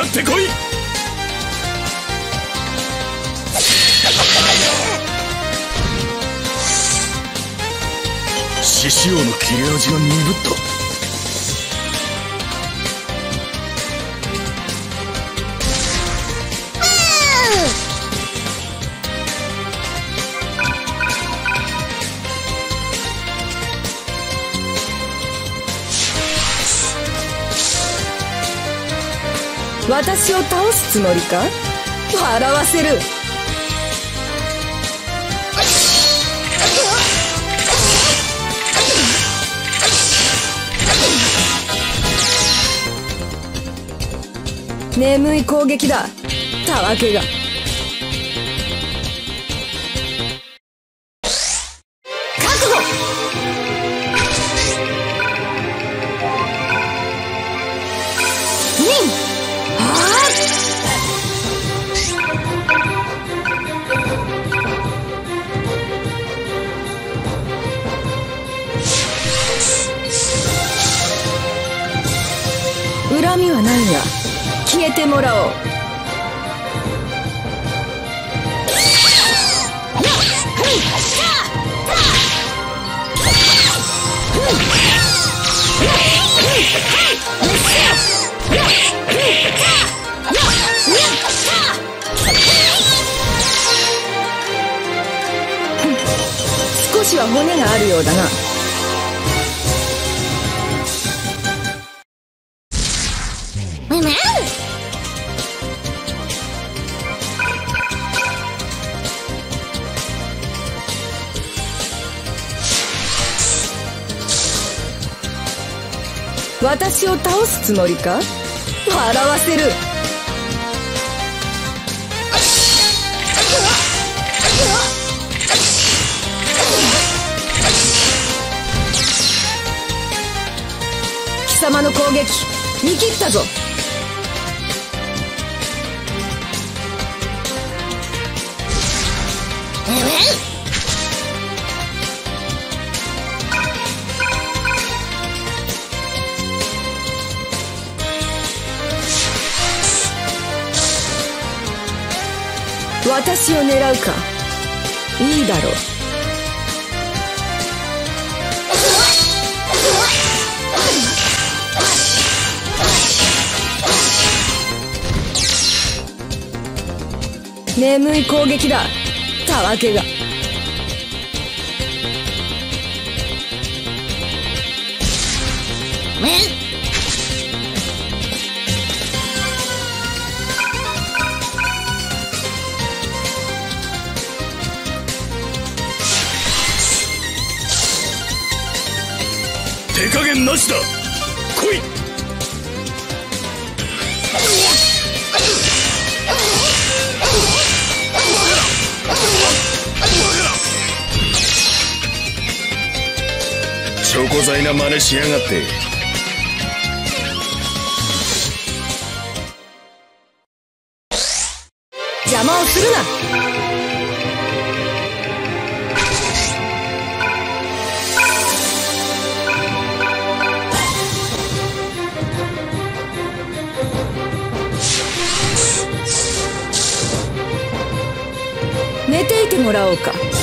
かってこい。獅子王の切れ味が鈍った。私を倒すつもりか？笑わせる。眠い攻撃だ。たわけが。をうか。いいだろう。眠い攻撃だ。たわけが。しやがって。邪魔をするな。寝ていてもらおうか。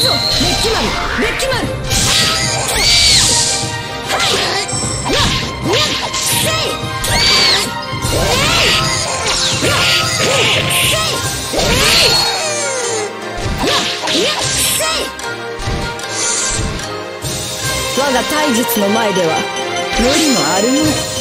くぞメッキマンメッキマン我が体術の前では無理もあるまい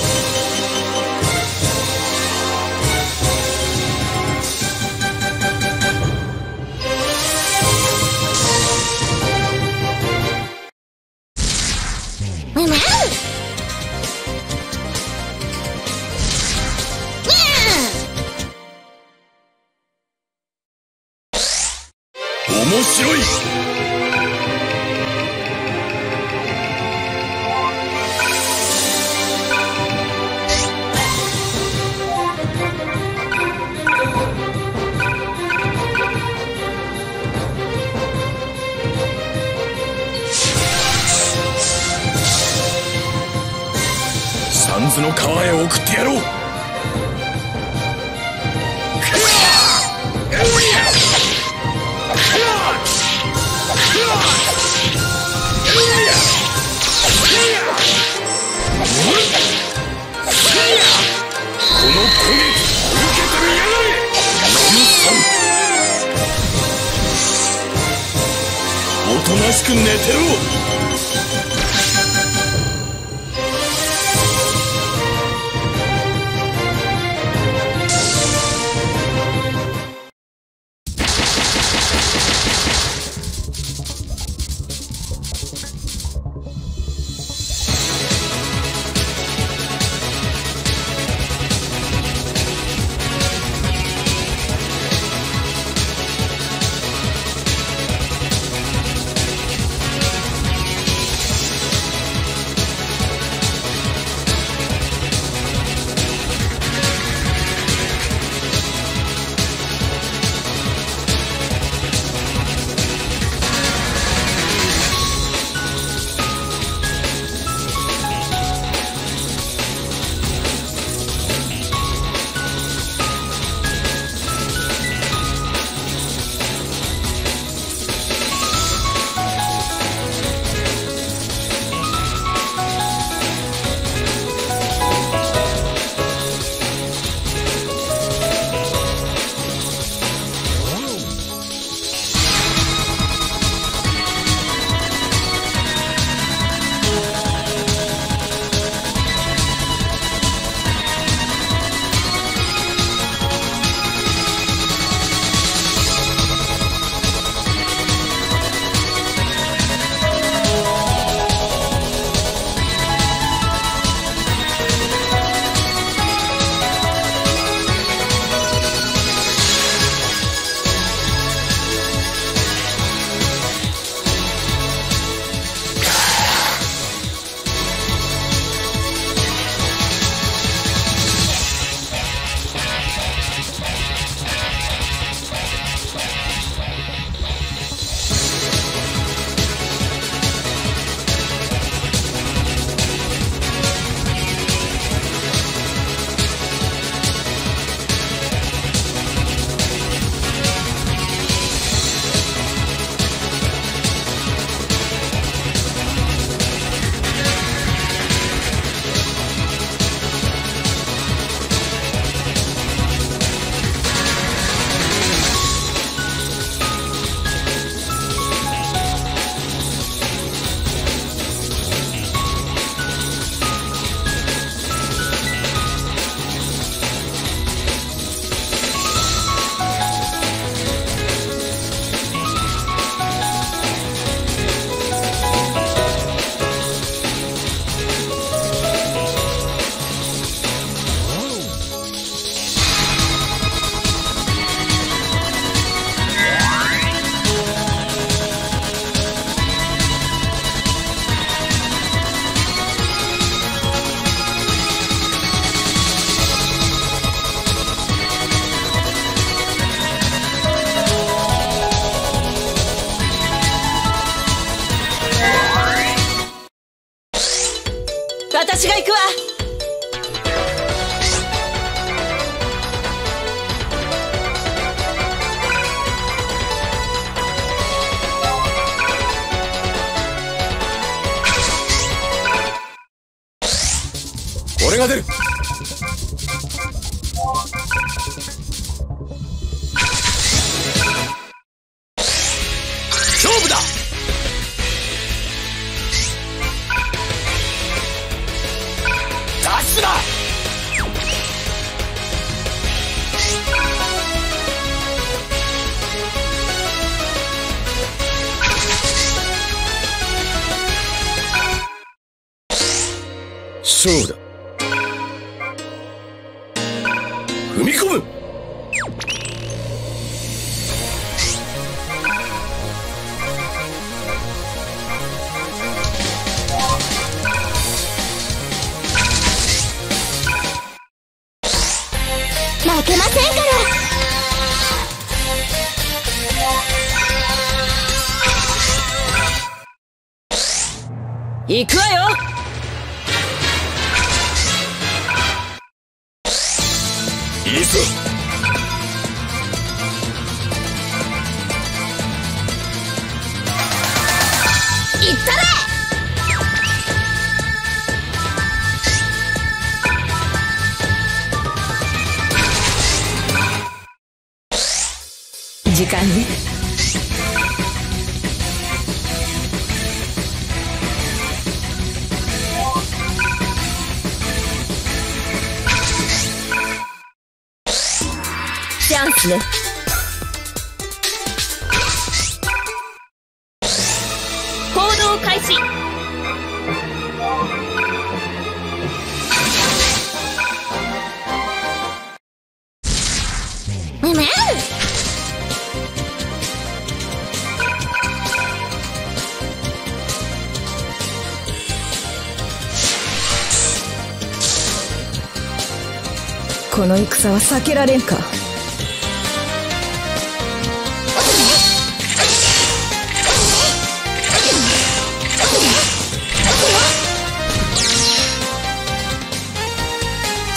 戦は避けられんか？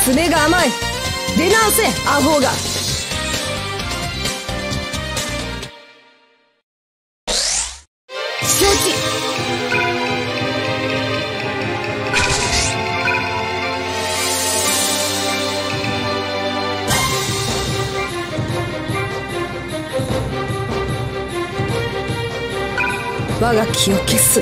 爪が甘い。出直せアホが。承知我が気を消す。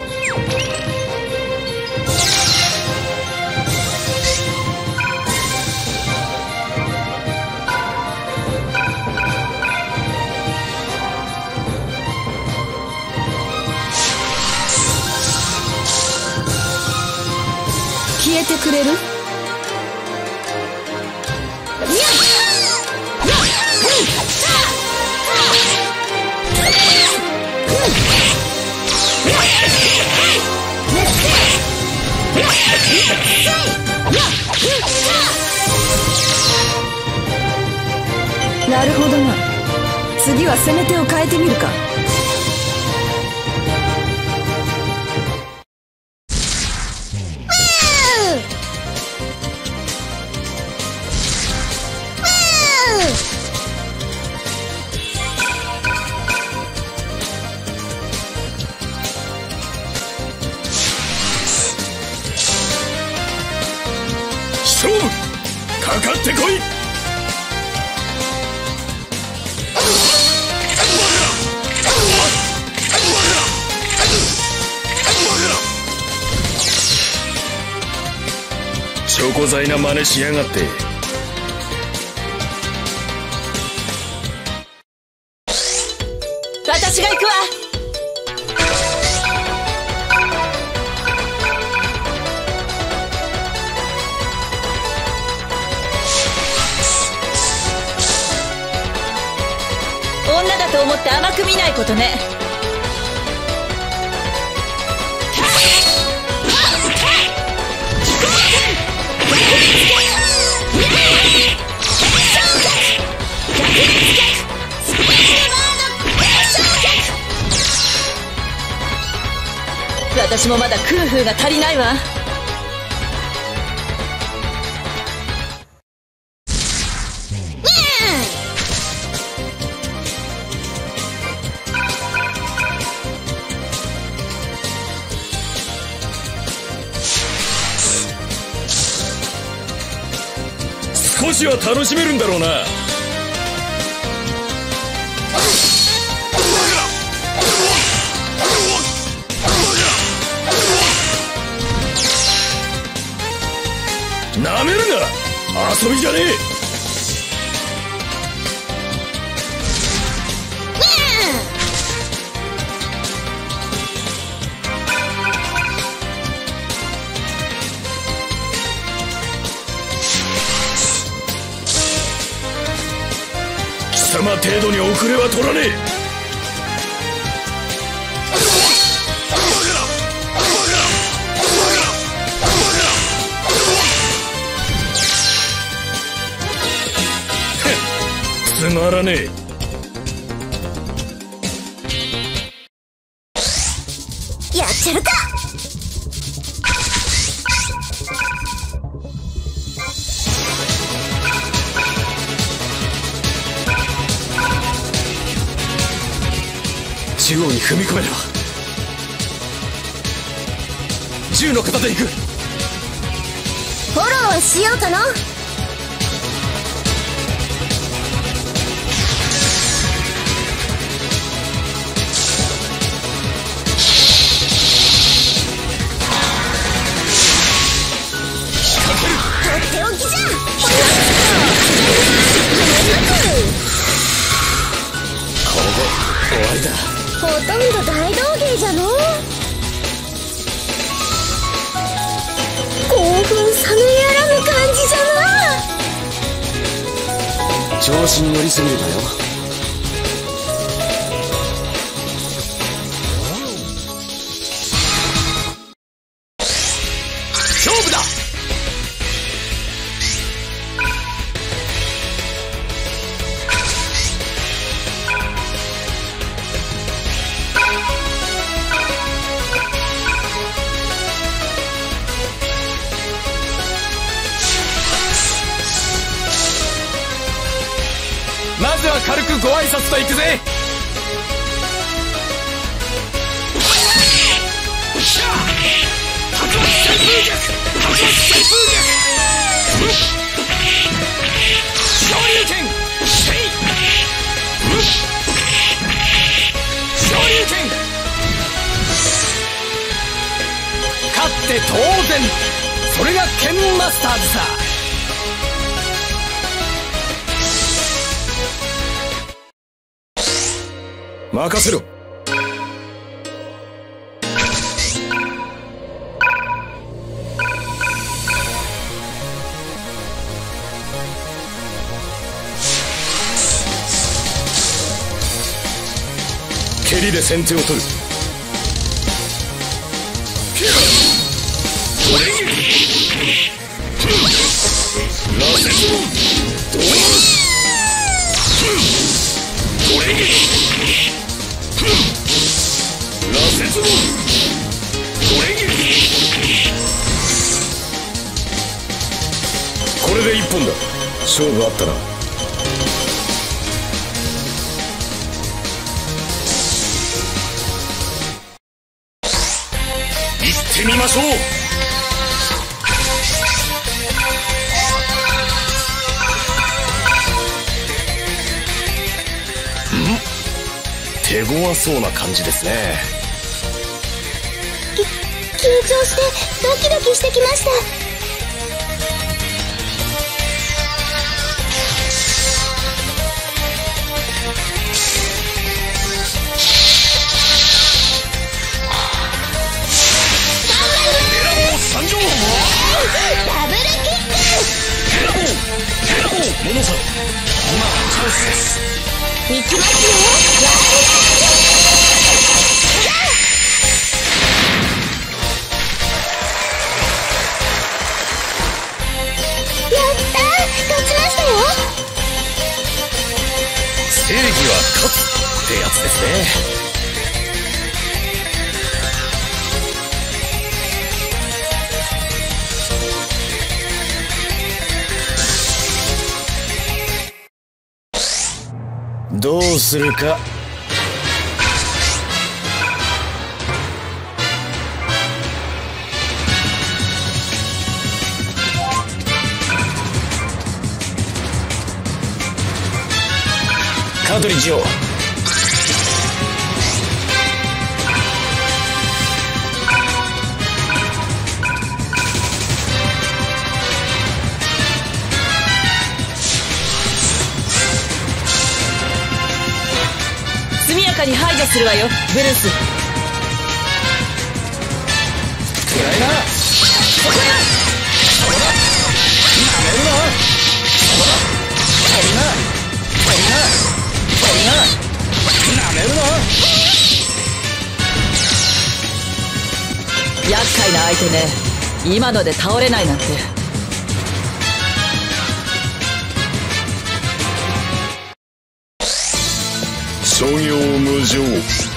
しやがってけるか中央に踏み込めれば銃の型でく。フォローしようかな終わりだ。ほとんど大道芸じゃの？興奮冷めやらぬ感じじゃな。調子に乗りすぎるなよ。先手を取る。ですね。どうするかカートリッジをかに排除するわよ。ブルース。やっかいなな相手ね。今ので倒れないなんて。創業 Brasil.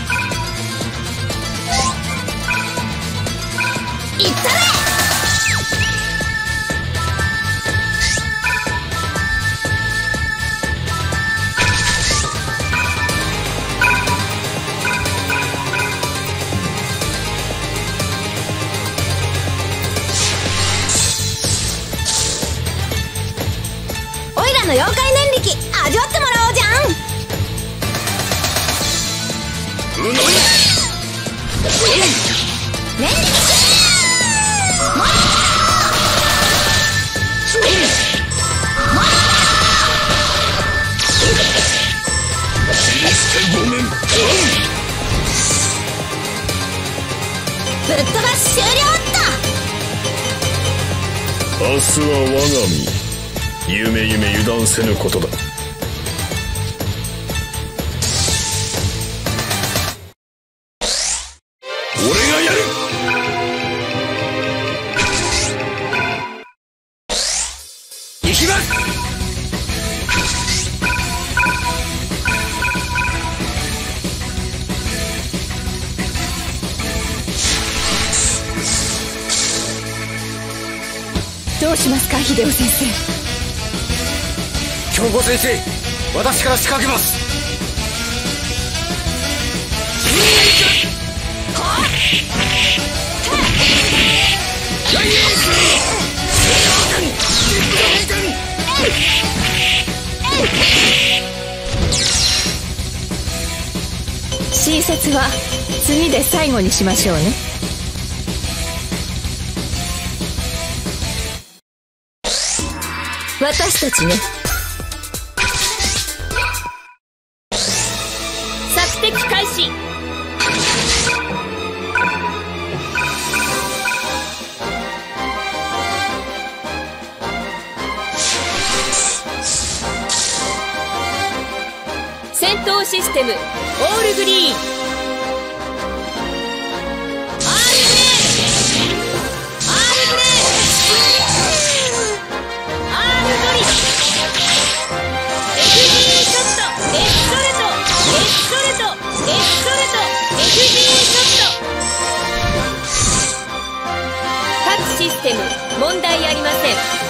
しましょうね。私たちね問題ありません。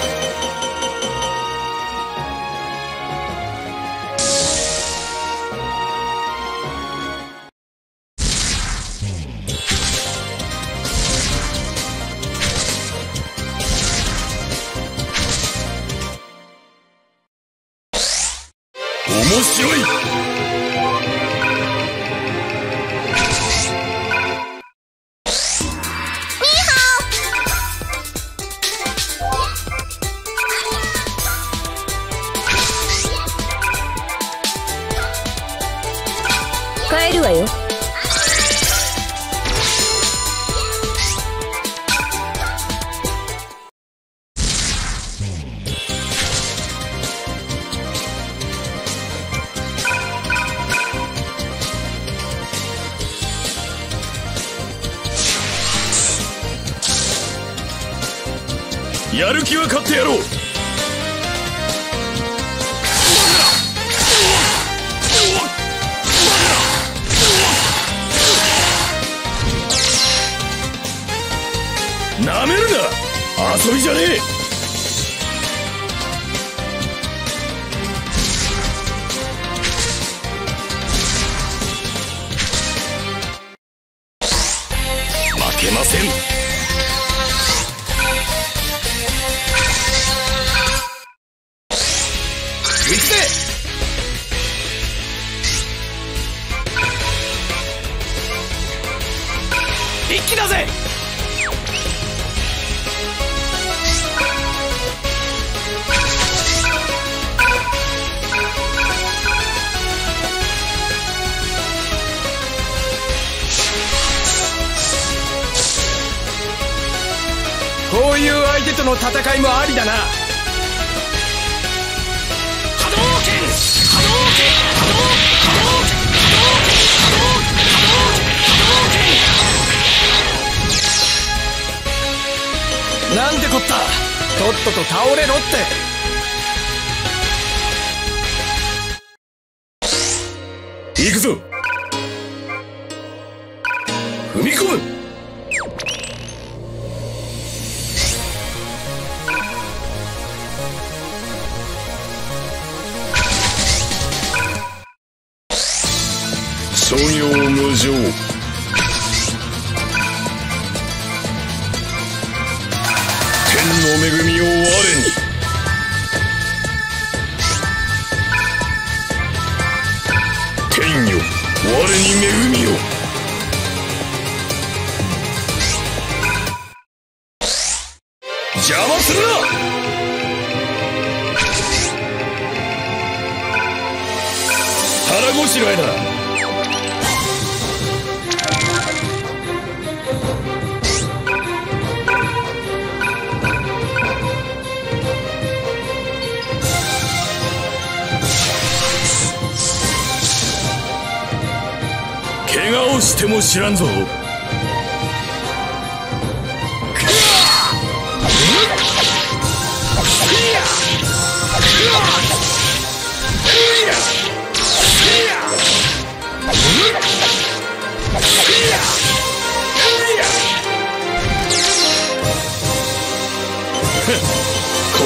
知らんぞ。こ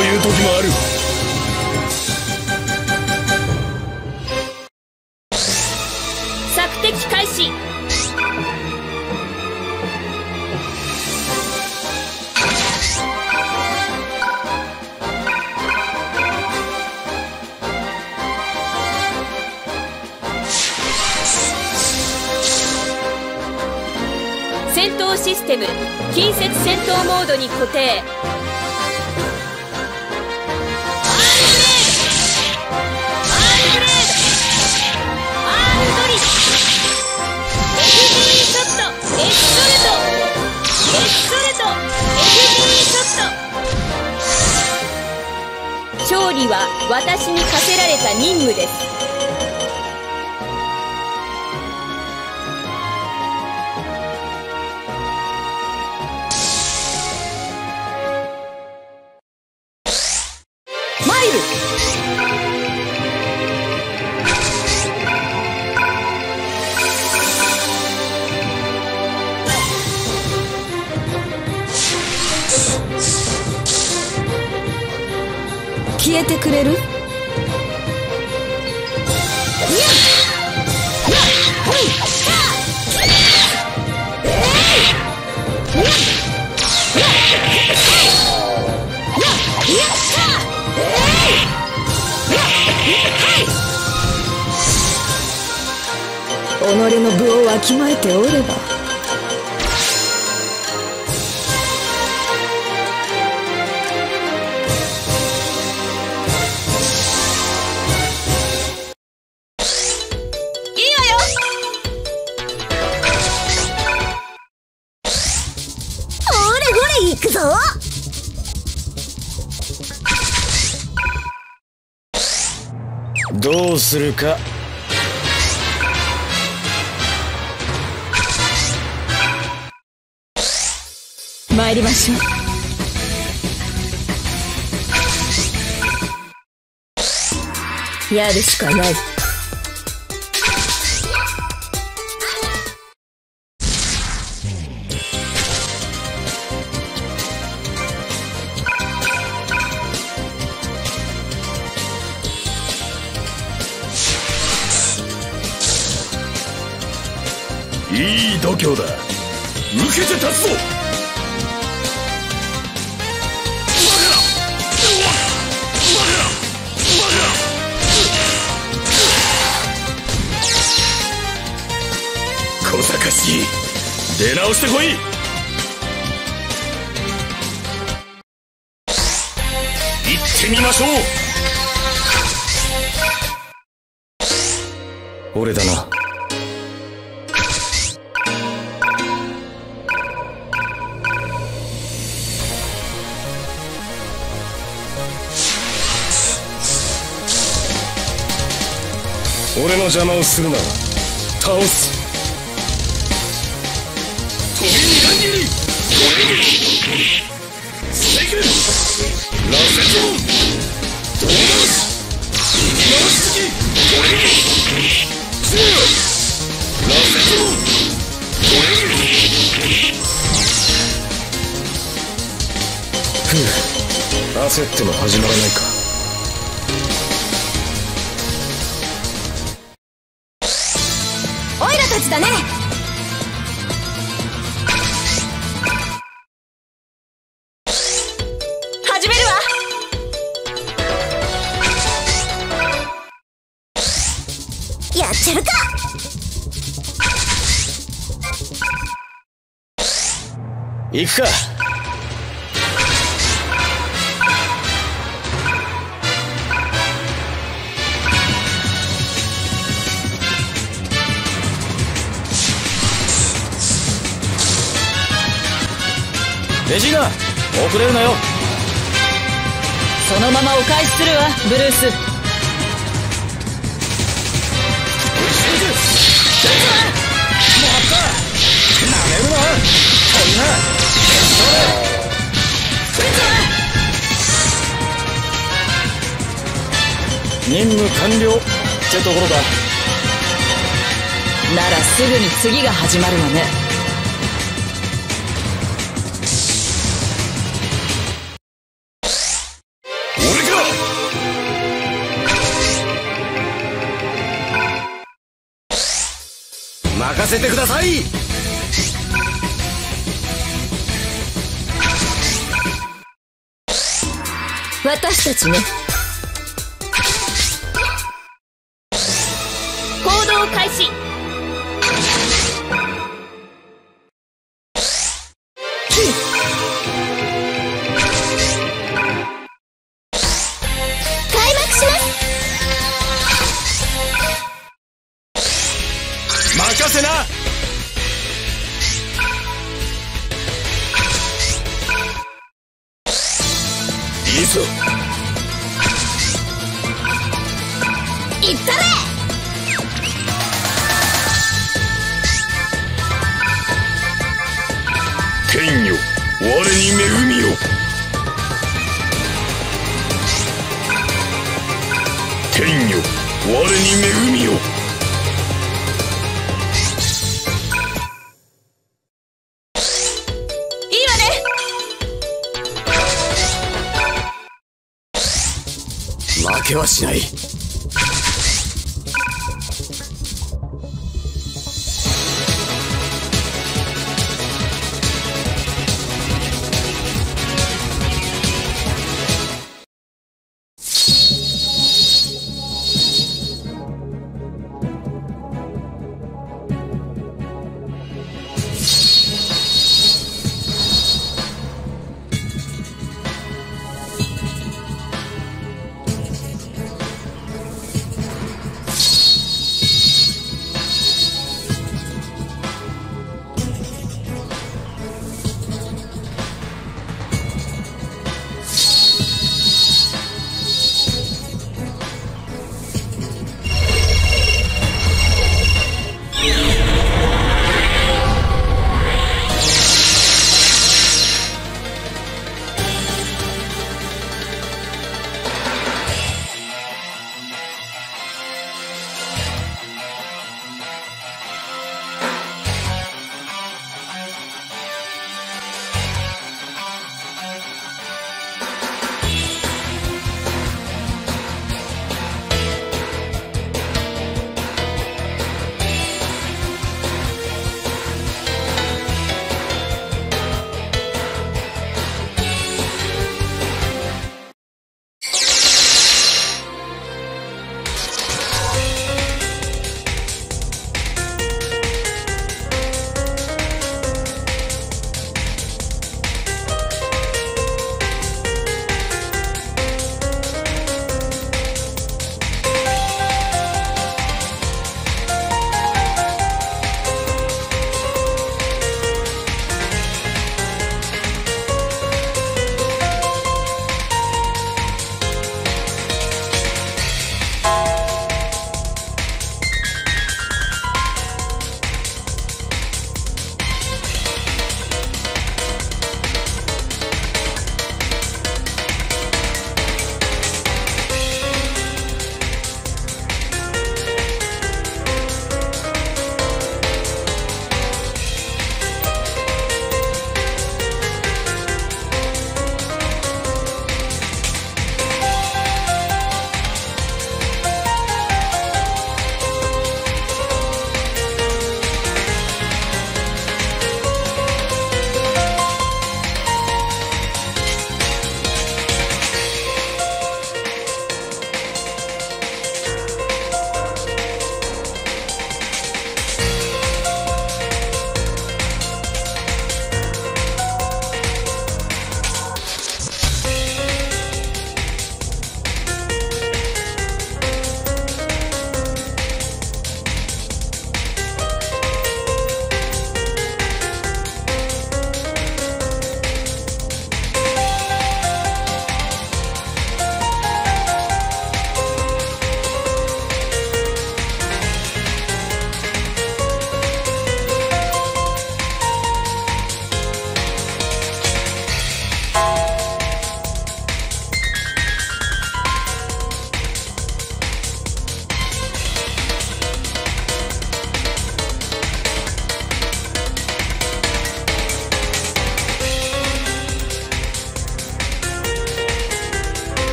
ういう時もある。Bye, guys. 焦っても始まらないか。オイラたちだね。始めるわ。やっちゃるか。行くかレジーナ遅れるなよ。そのままお返しするわブルース。なめるな。そんな。任務完了ってところだ。ならすぐに次が始まるわねせてください。私たちね。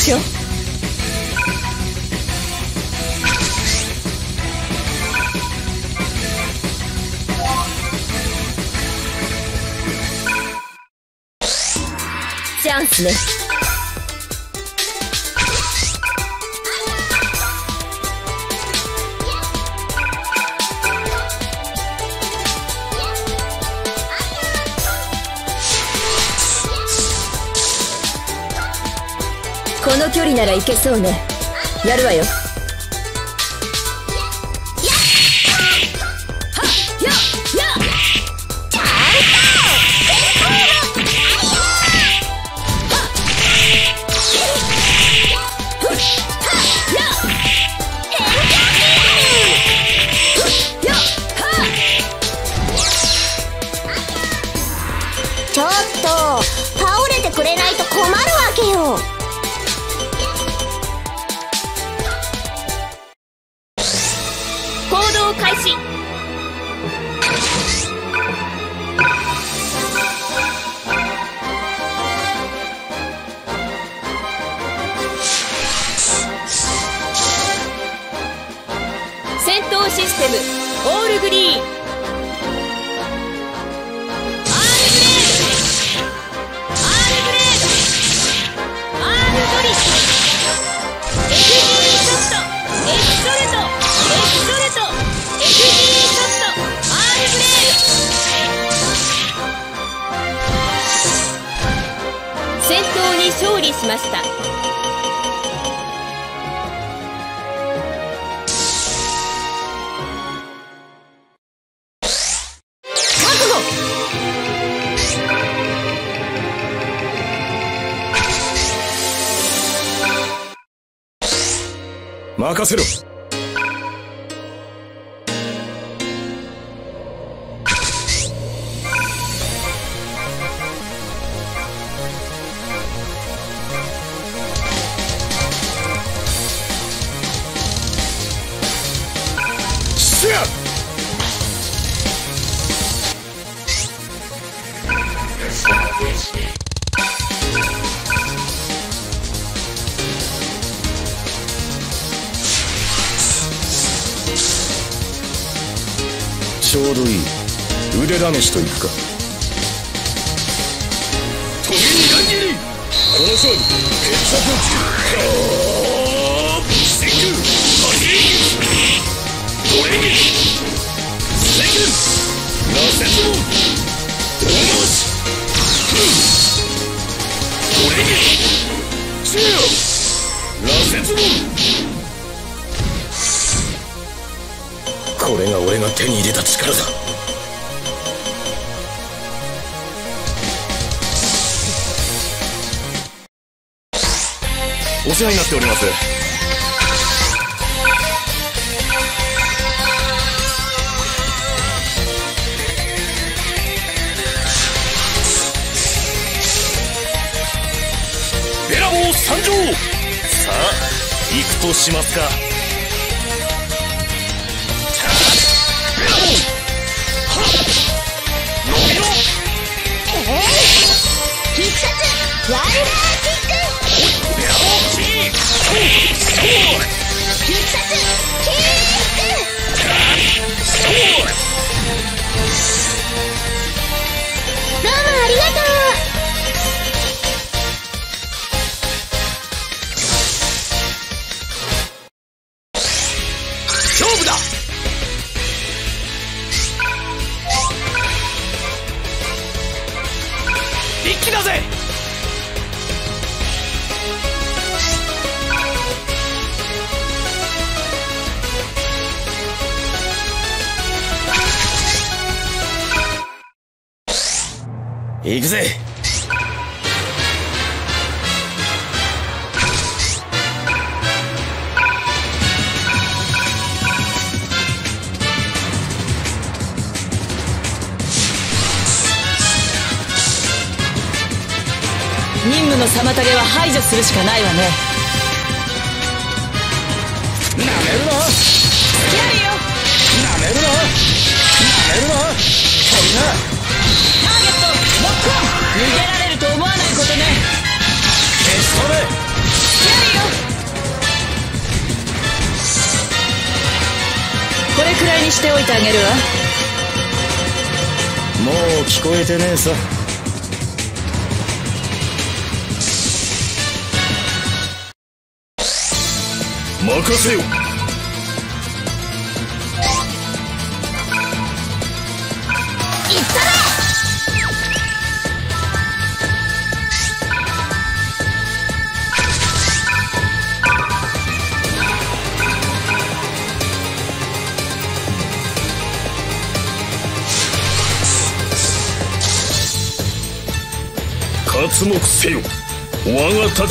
ますよチャンスね人ならいけそうね。やるわよ。としますか。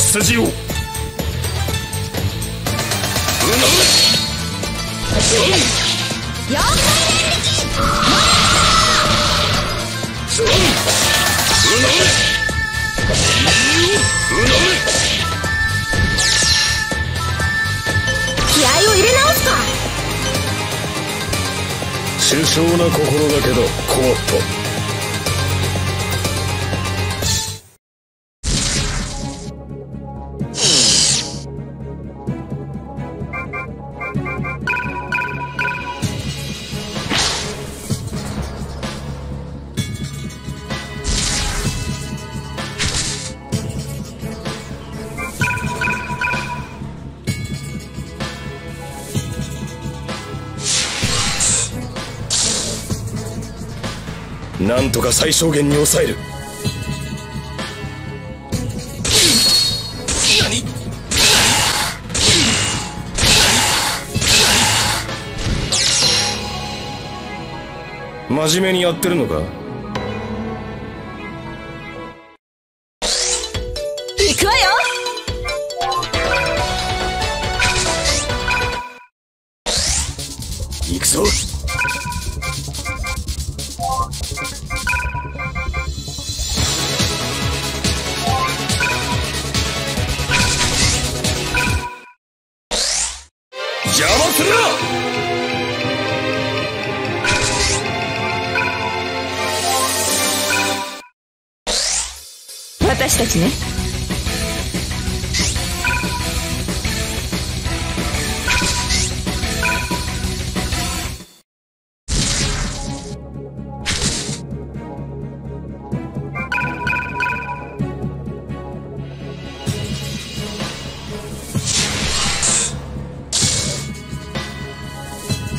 筋をとか最小限に抑える。真面目にやってるのか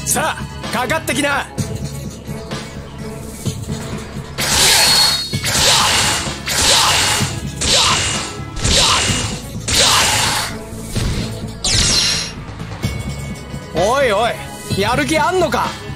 さあかかってきな。やる気あんのか？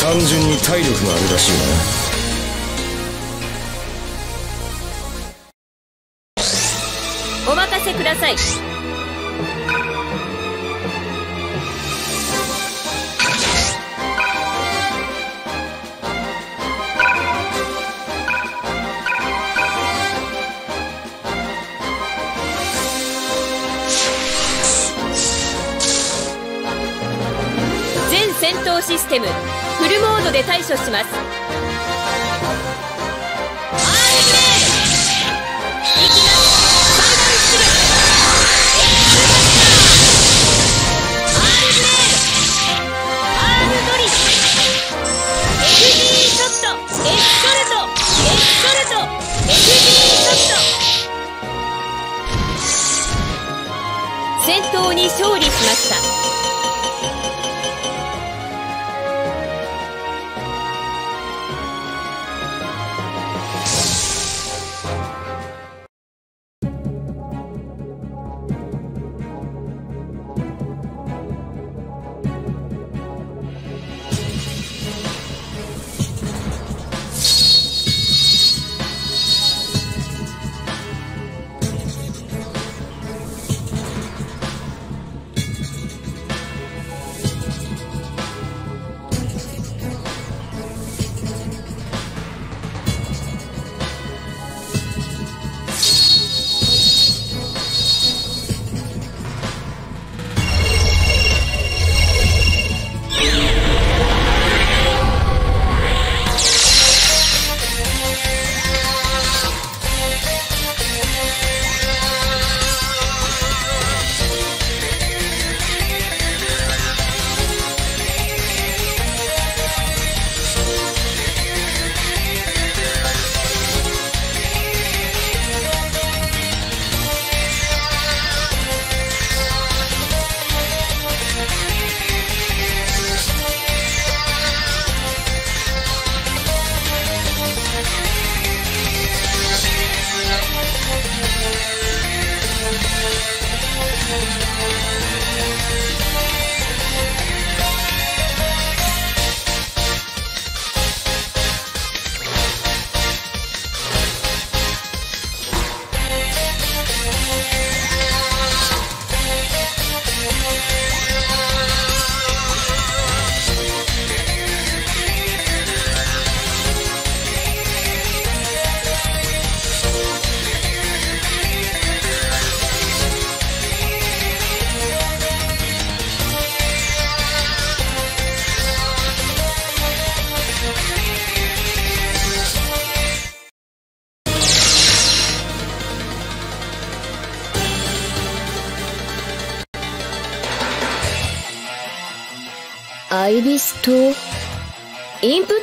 単純に体力があるらしいなお任せください。システム。フルモードで対処します。R グレードいきます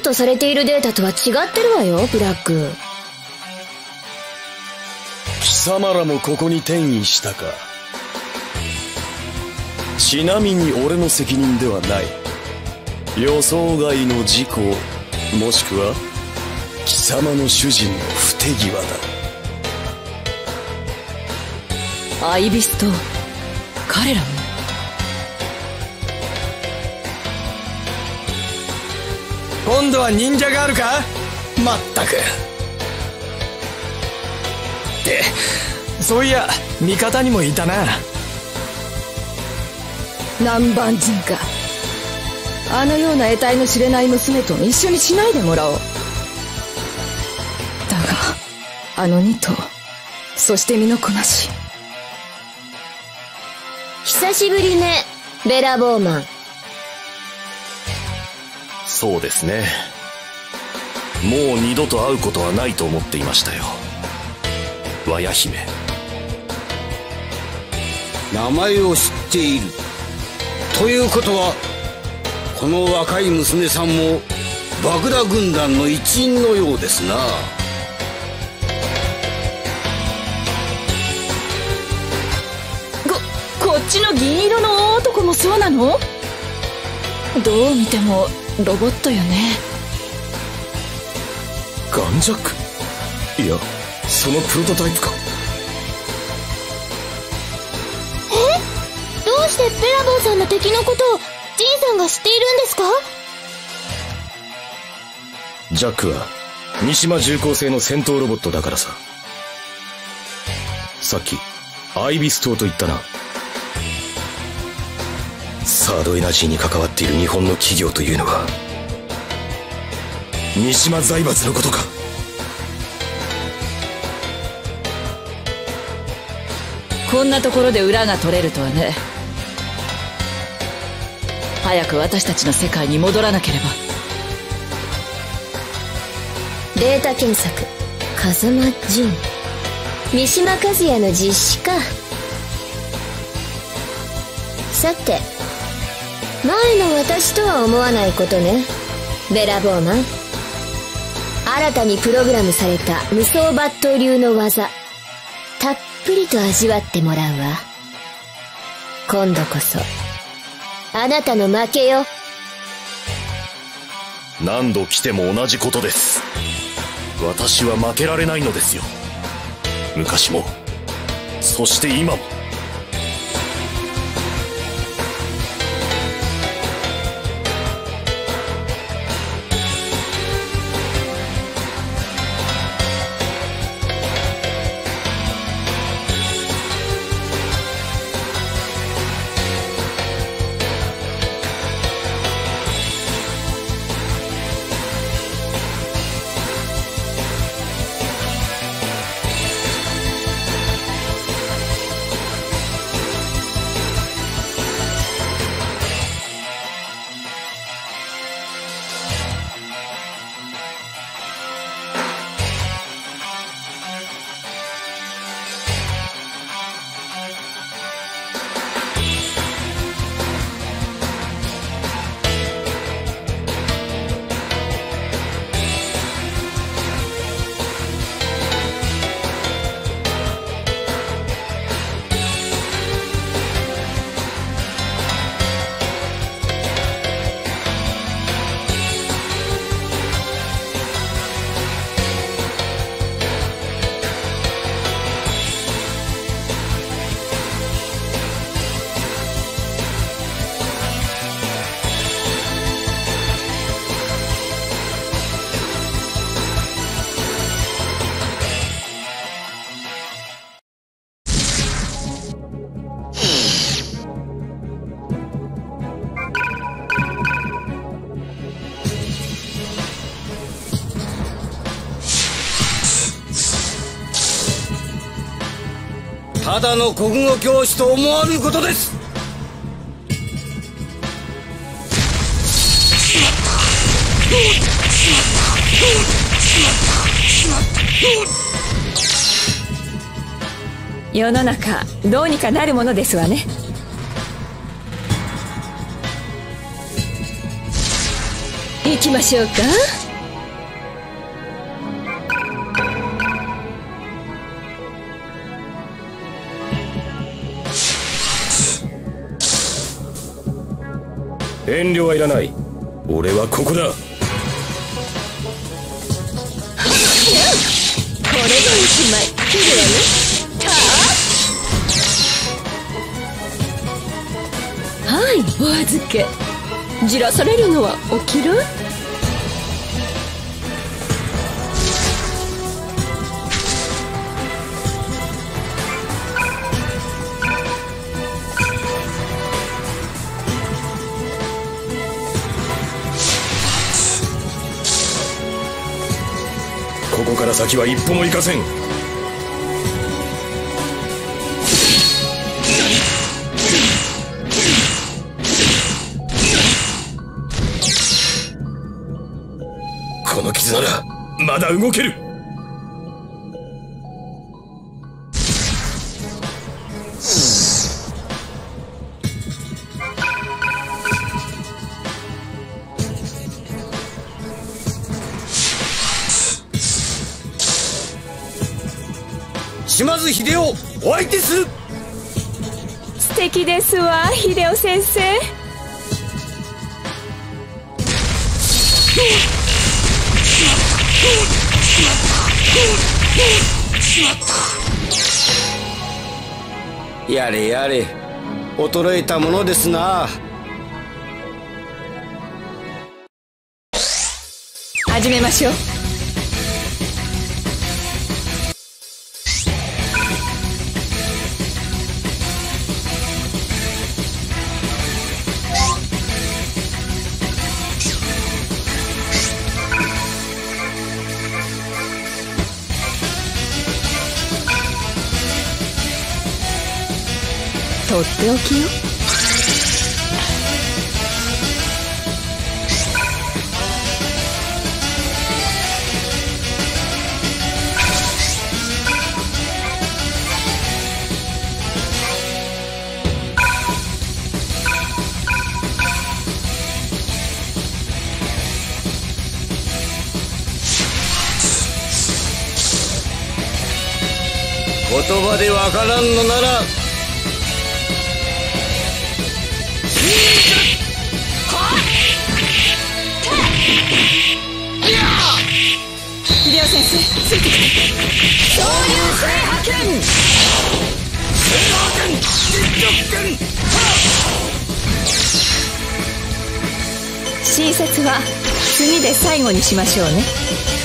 インプットされているデータとは違ってるわよブラック。貴様らもここに転移したか。ちなみに俺の責任ではない。予想外の事故もしくは貴様の主人の不手際だ。アイビス島彼らも今度は忍者ガールか？まったく。って。そういや味方にもいたな。南蛮人か。あのような得体の知れない娘と一緒にしないでもらおう。だがあの2頭そして身のこなし。久しぶりねベラボーマンそうですね。もう二度と会うことはないと思っていましたよ。和屋姫。名前を知っている。ということはこの若い娘さんもバグダ軍団の一員のようですな。ここっちの銀色の大男もそうなの？どう見てもロボットよね。ガンジャック？いやそのプロトタイプか。どうしてベラボーさんの敵のことをジンさんが知っているんですか？ジャックは三島重工製の戦闘ロボットだからさ。さっきアイビス島と言ったなサードエナジーに関わっている日本の企業というのは三島財閥のことか。こんなところで裏が取れるとはね。早く私たちの世界に戻らなければ。データ検索風間仁三島和也の実施か。さて前の私とは思わないことね。ベラボーマン。新たにプログラムされた無双抜刀流の技。たっぷりと味わってもらうわ。今度こそ。あなたの負けよ。何度来ても同じことです。私は負けられないのですよ。昔も。そして今も。ただの国語教師と思わぬことです。世の中どうにかなるものですわね。行きましょうか。遠慮はいらない。俺はここだ。これでおしまい切るわねはいお預け。じらされるのはお嫌い先は一歩も行かせん。この傷ならまだ動ける。お相手する。素敵ですわ秀夫先生。やれやれ衰えたものですな。始めましょうっておきよ？言葉でわからんのなら先生ついてきて新説は次で最後にしましょうね。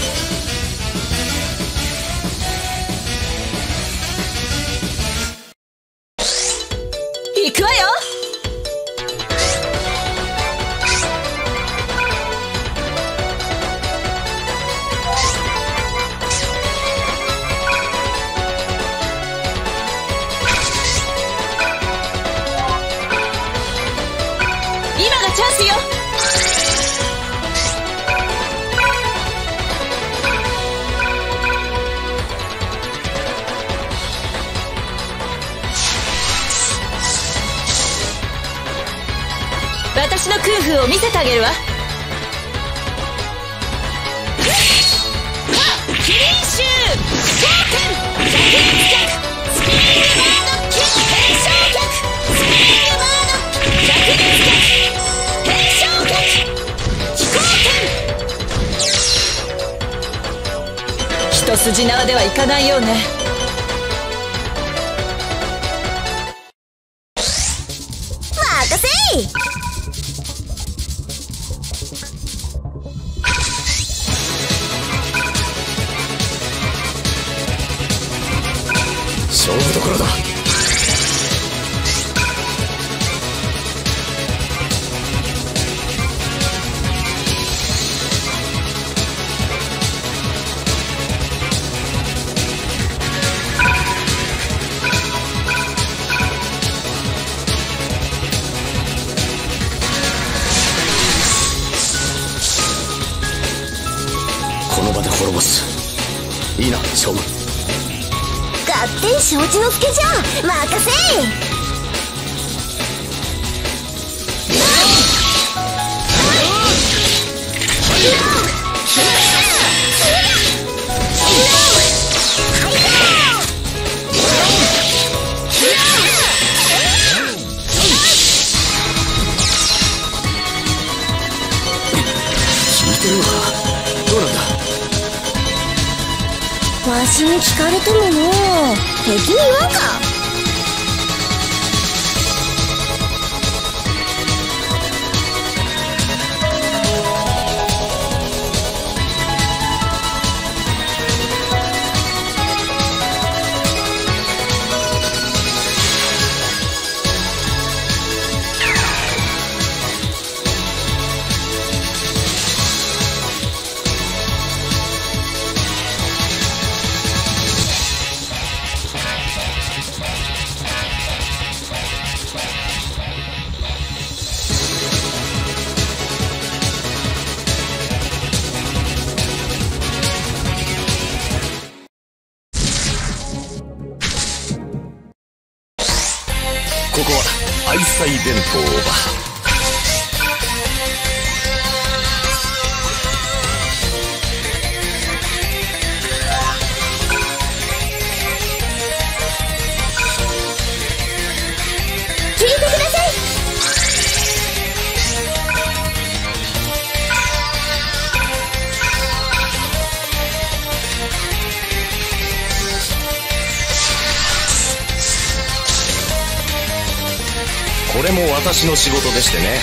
れも私の仕事でしてね。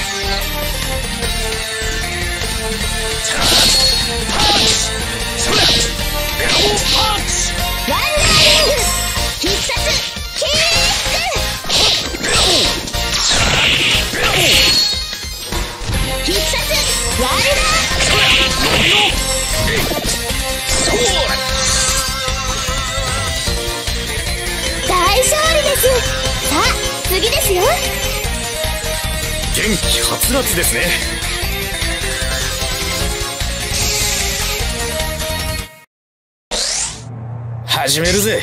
大勝利です。さあ次ですよ。元気はつらつですね。始めるぜ。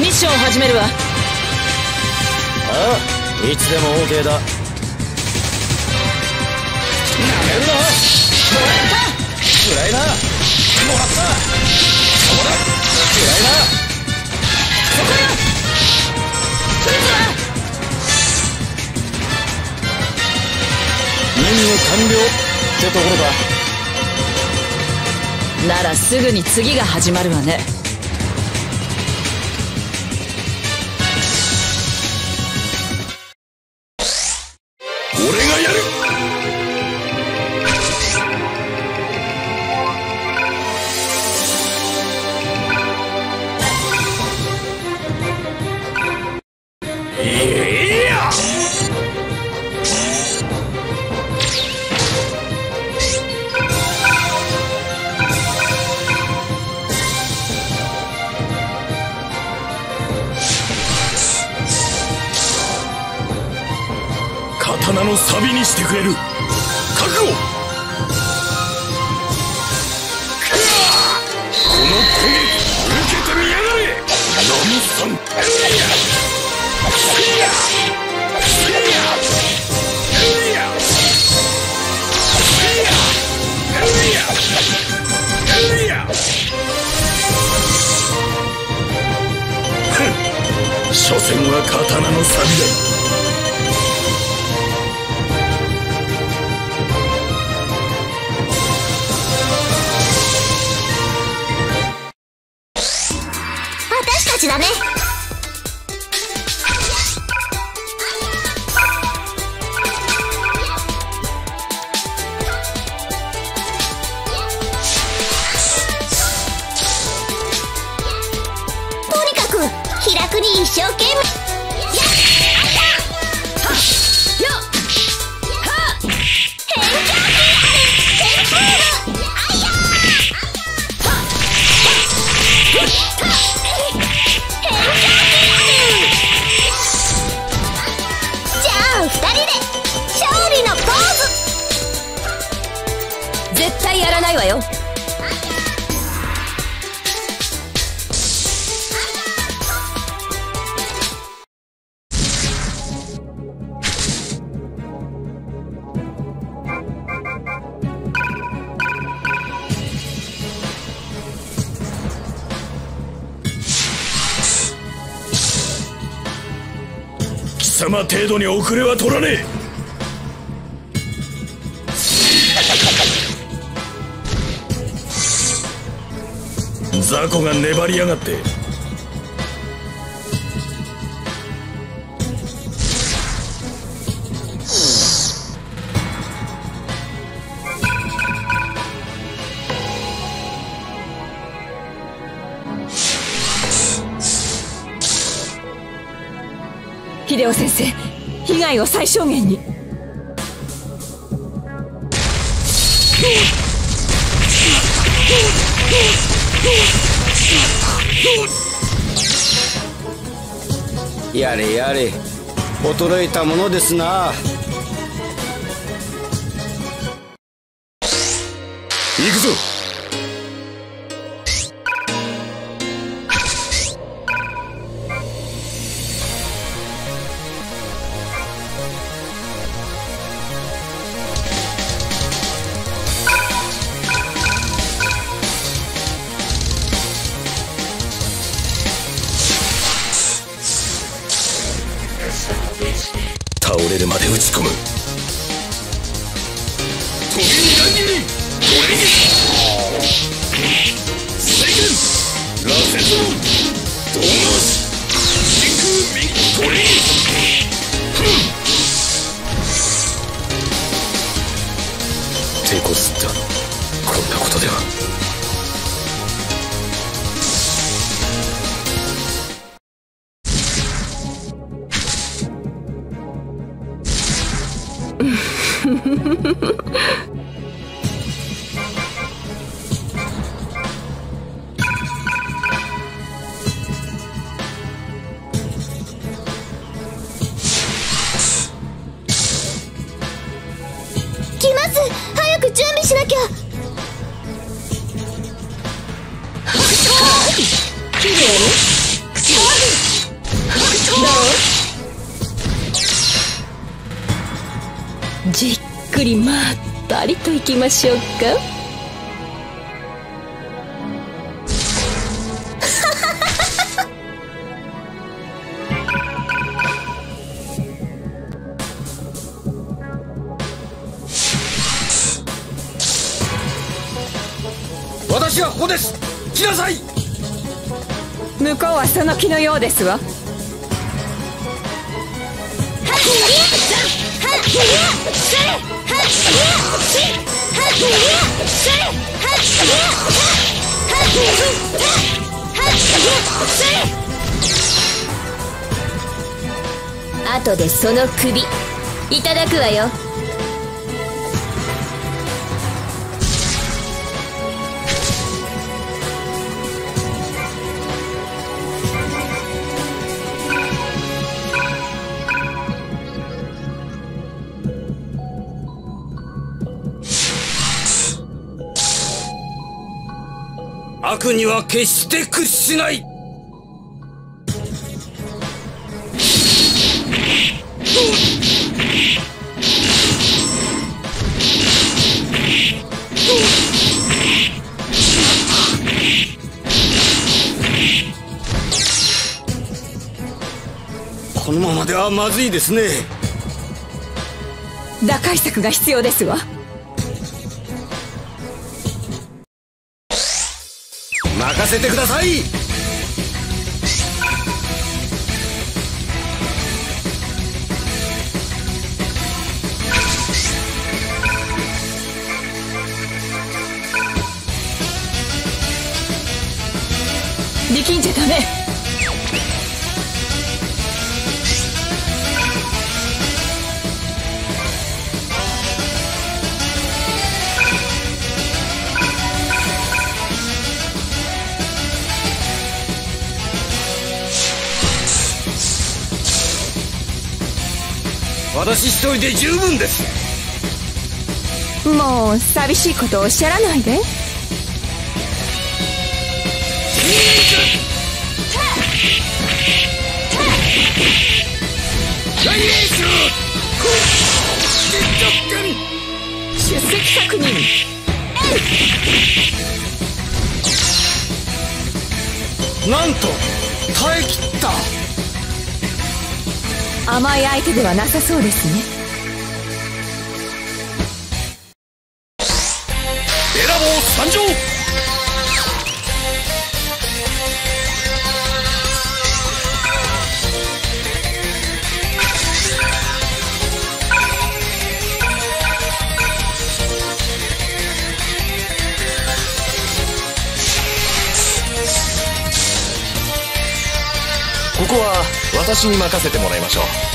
ミッションを始めるわ。ああいつでも OK だ。なめるな。もらった。暗いな。もらったほら暗いな。任務完了ってところだ。ならすぐに次が始まるわね様程度に遅れは取らねえ。雑魚が粘りやがって。害を最小限に。やれやれ衰えたものですな。行くぞ。しょうか？私はここです。来なさい。向こうはその気のようですわその首。いただくわよ。悪には決して屈しない。このままではまずいですね。打開策が必要ですわ。任せてください。力んじゃダメ私一人で十分です。もう寂しいことおっしゃらないで。出席確認。なんと耐え切った甘い相手ではなさそうですね。ベラボー参上私に任せてもらいましょう。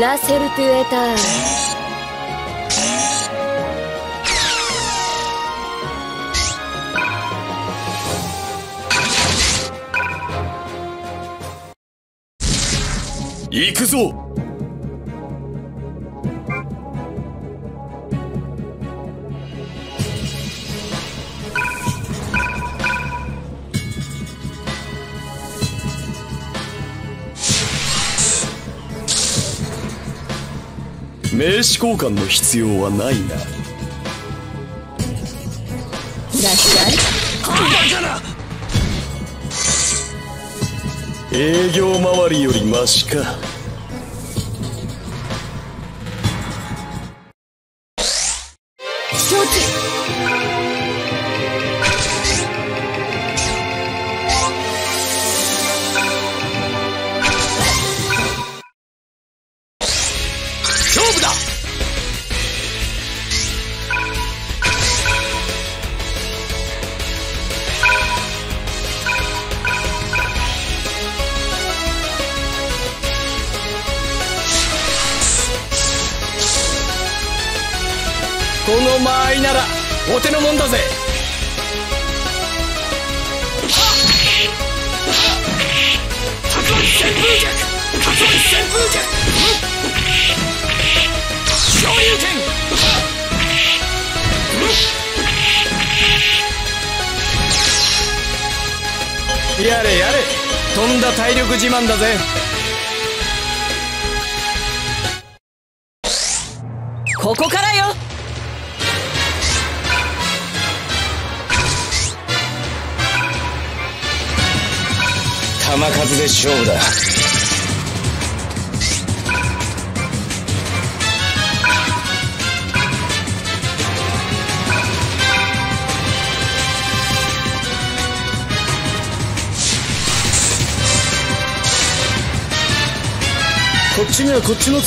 ラセルトゥエター。行くぞ!名刺交換の必要はないな。いらっしゃい。営業周りよりマシか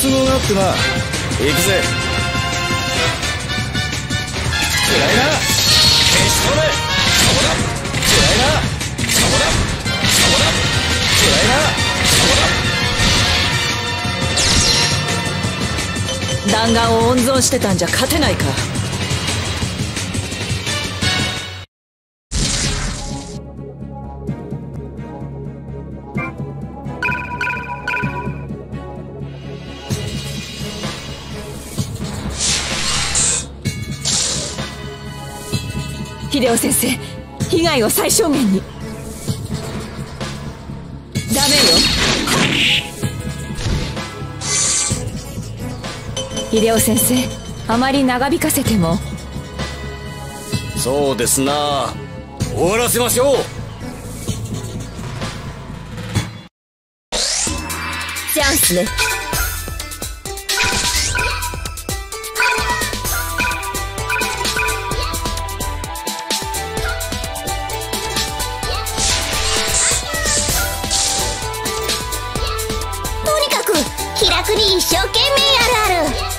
都合があってな行くぜ。暗いな。決勝だだ暗いな。そうだだ暗いな。弾丸を温存してたんじゃ勝てないか害を最小限に。ダメよ。秀夫先生あまり長引かせても。そうですな。終わらせましょう。チャンスね薬一生懸命あるる。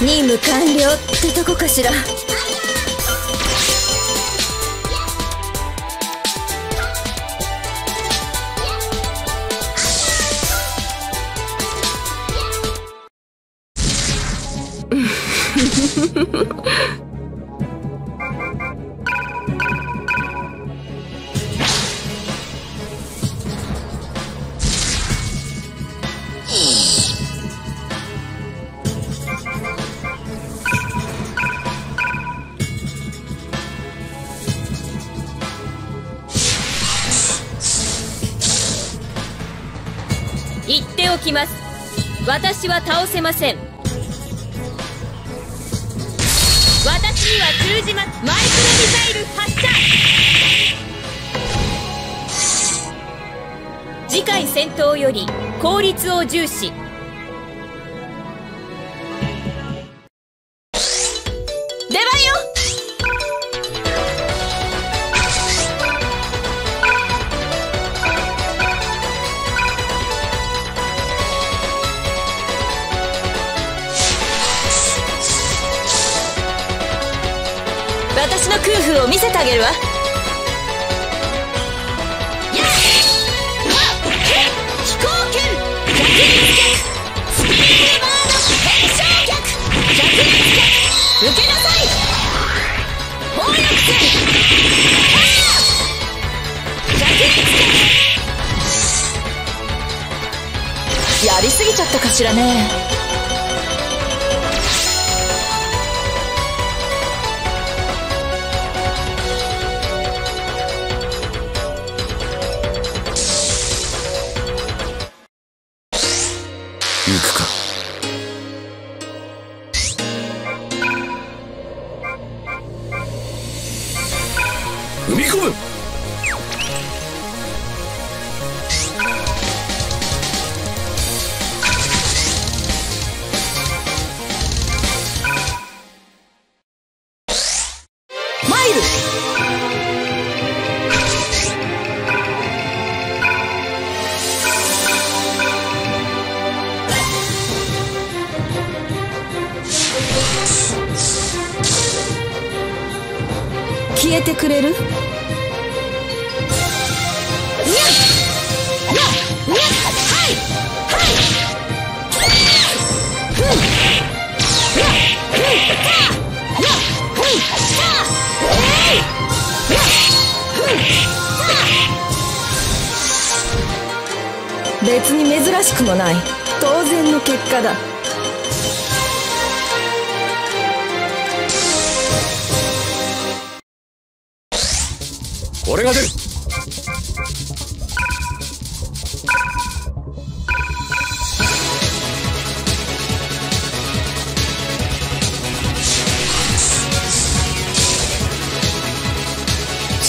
任務完了ってとこかしら。倒せません。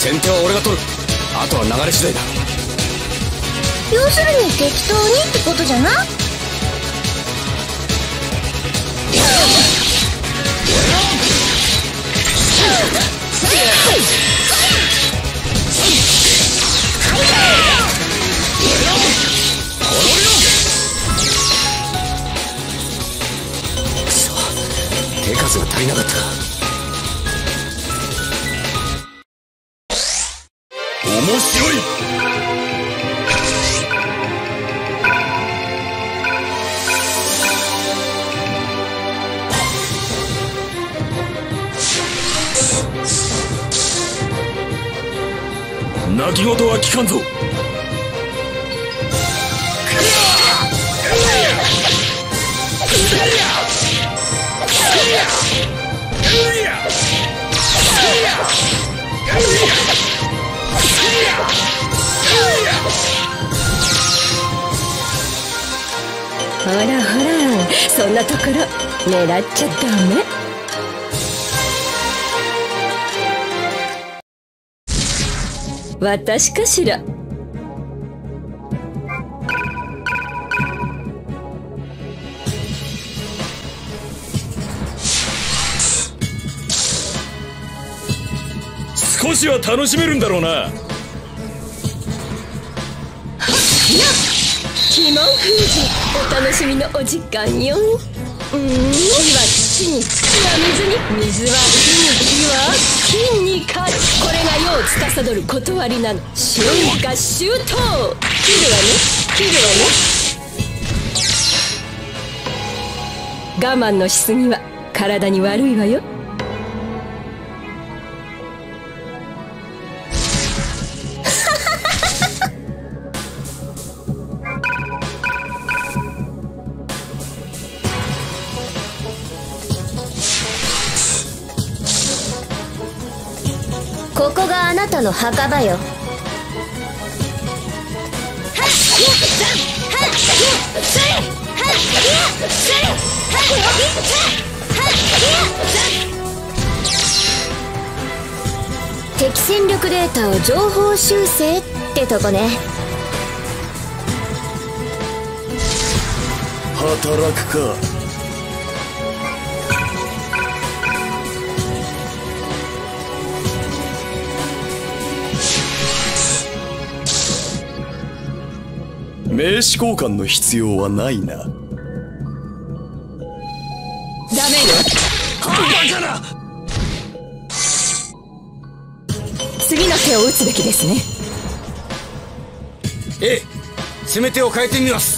先手は俺が取る。あとは流れ次第だ。要するに適当にってことじゃな手数が足りなかった。しよい。泣き言は聞かんぞ。ほらほらそんなところ狙っちゃダメ。私かしら？少しは楽しめるんだろうな。鬼門封じ。お楽しみのお時間よ。うん。火は土に土は水に水は火に火は。金に勝ちこれが世を司る断りなの。春夏秋冬切る。わね。切るわね。我慢のしすぎは体に悪いわよ。墓場よ。敵戦力データを情報修正ってとこね。働くか。名刺交換の必要はないな。ダメよ。バカな！次の手を打つべきですね。ええ。攻め手を変えてみます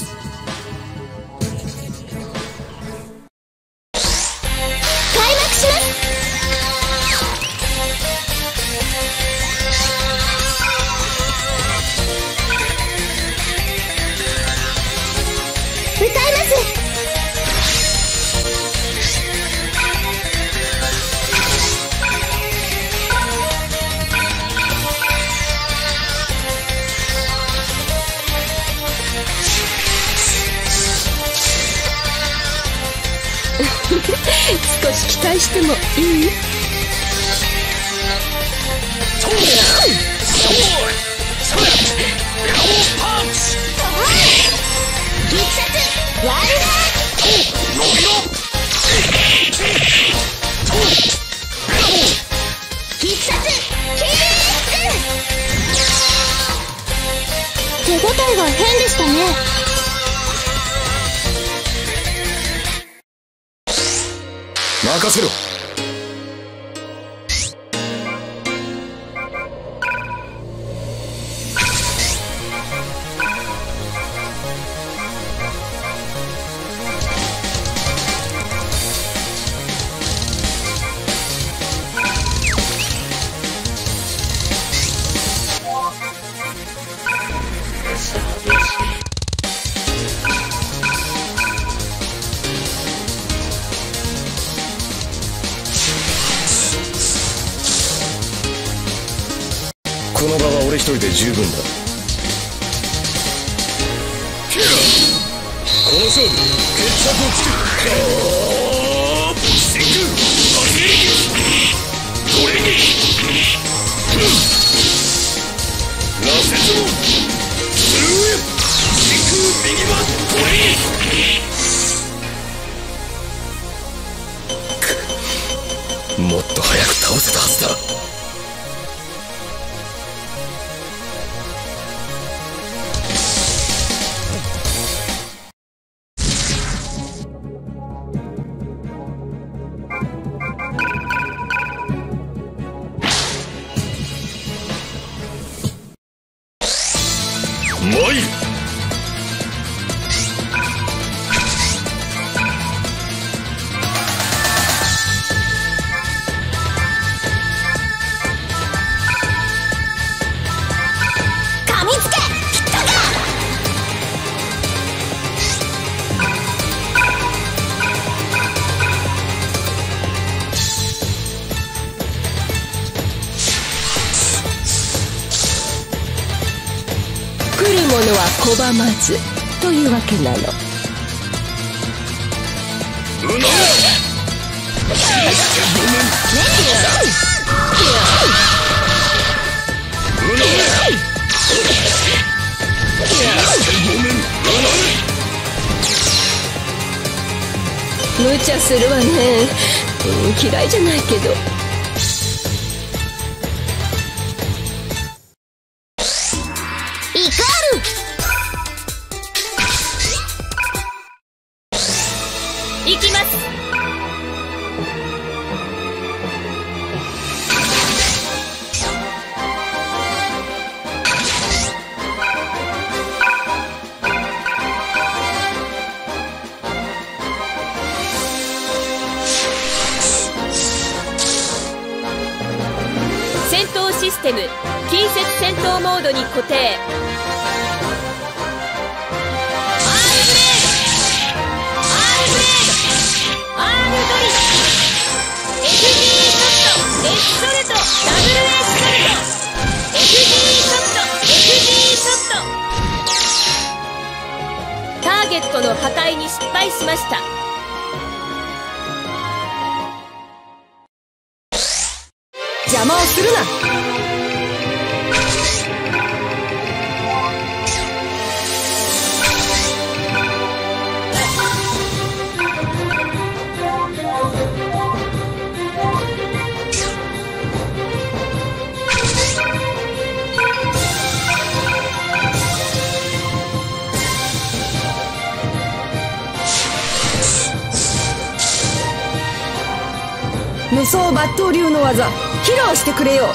刀流の技披露してくれよ。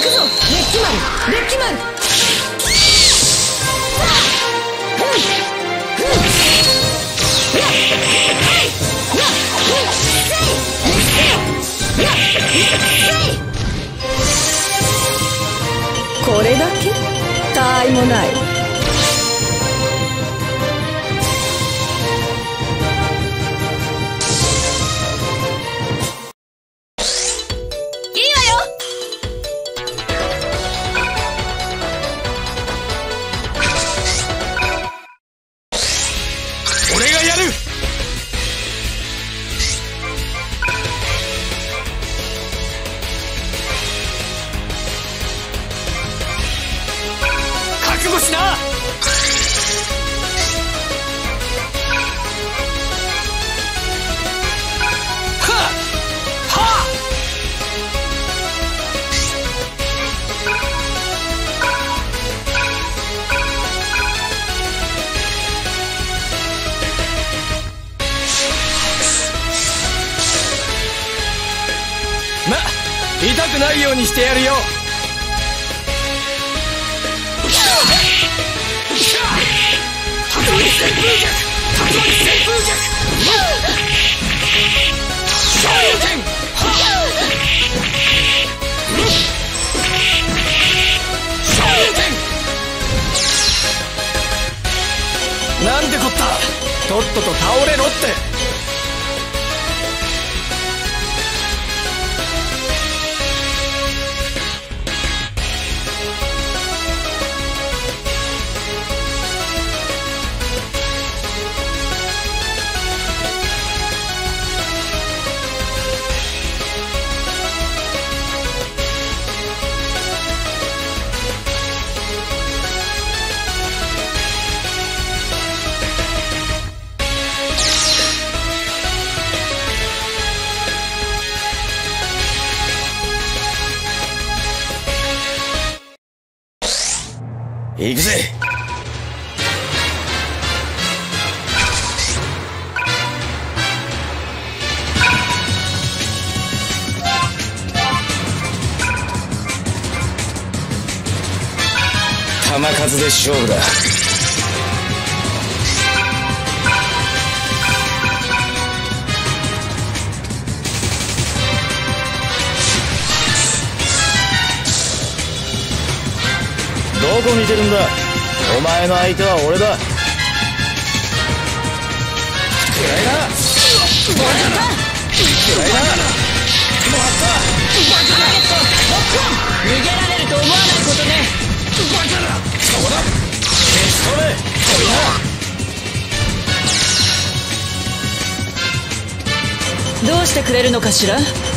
くぞ。レッキマルレッキマルこれだけ他いもない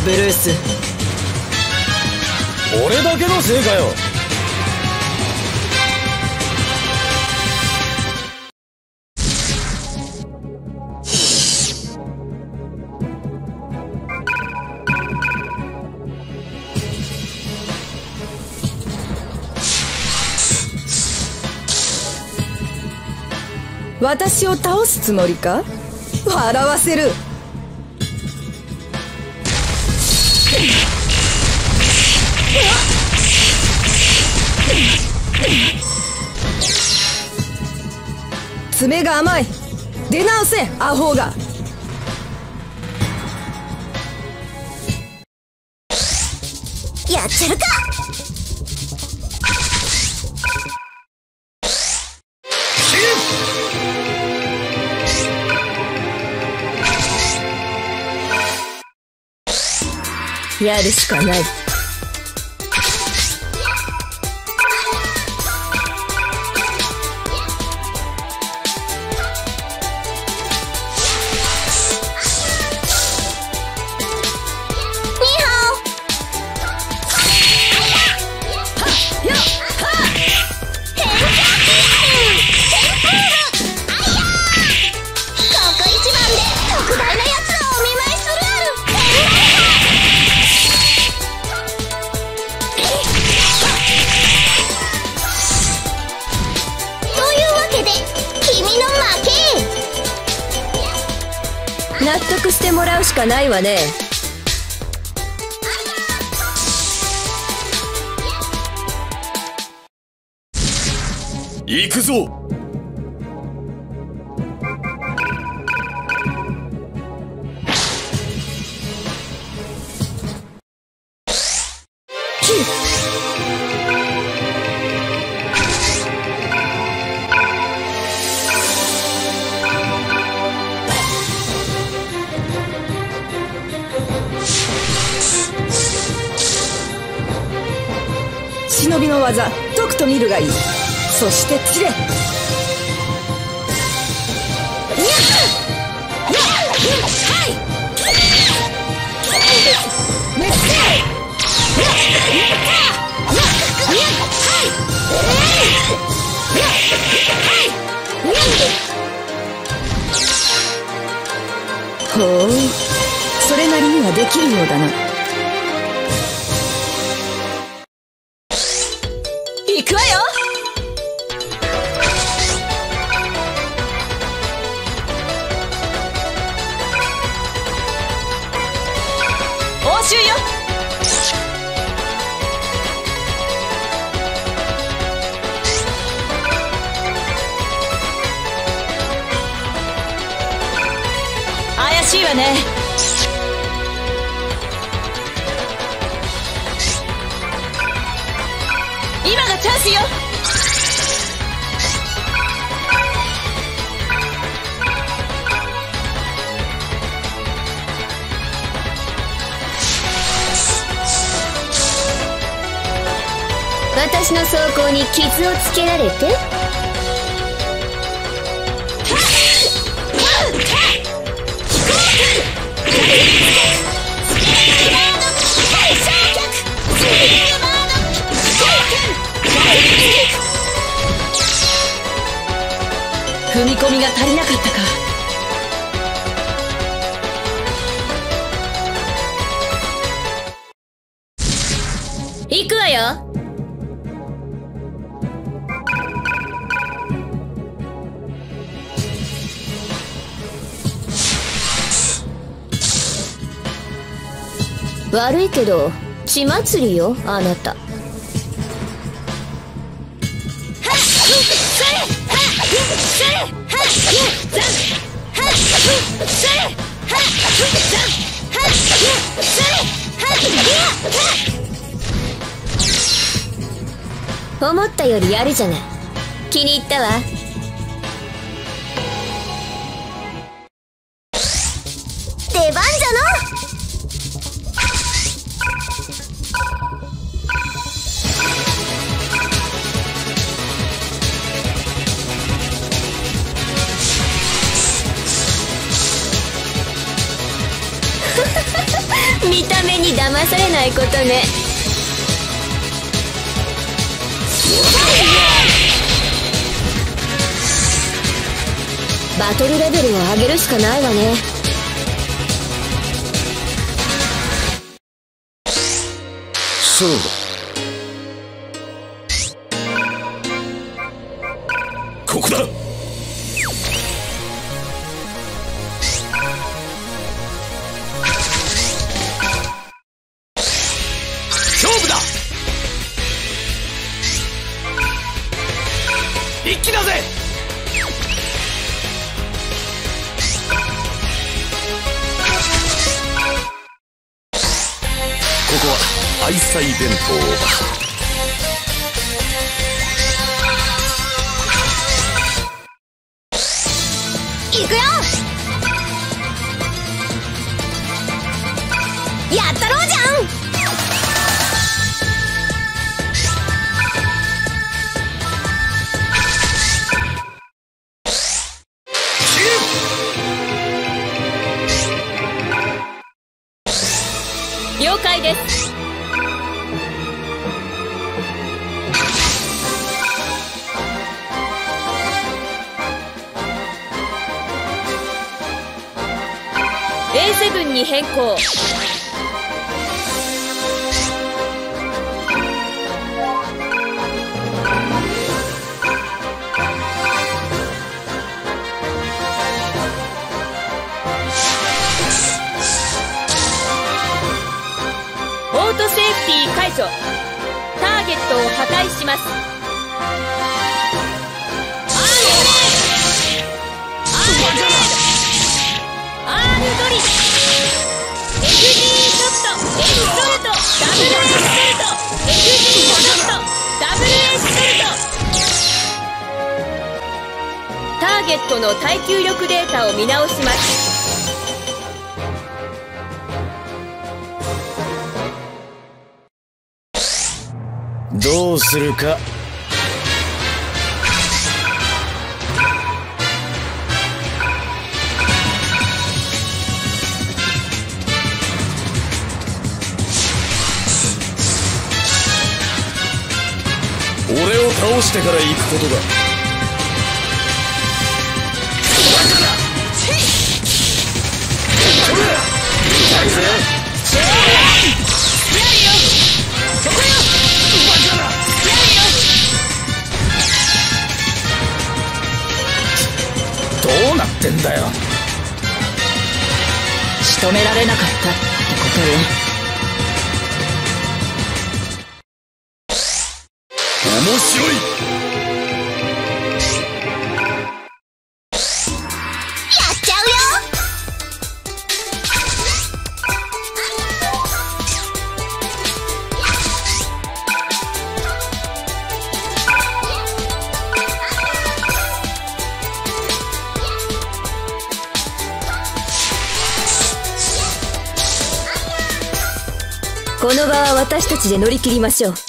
ブルース。俺だけのせいかよ。私を倒すつもりか？笑わせる。爪が甘い。出直せアホが。やっちゃるか。やるしかない。込みが足りなかったか。行くわよ。悪いけど血祭りよあなた。思ったよりやるじゃない。気に入ったわ。騙されないことね。バトルレベルを上げるしかないわね。そうだ。ここだ俺を倒してから行くことだ。どうなってんだよ。仕留められなかったってことよ。白い。この場は私たちで乗り切りましょう。